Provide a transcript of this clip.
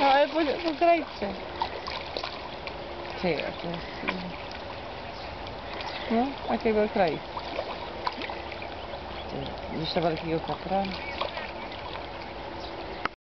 No ale po, pograjcie. Ty, a to jest... No, takiego kraju. Jeszcze tego takiego kapra?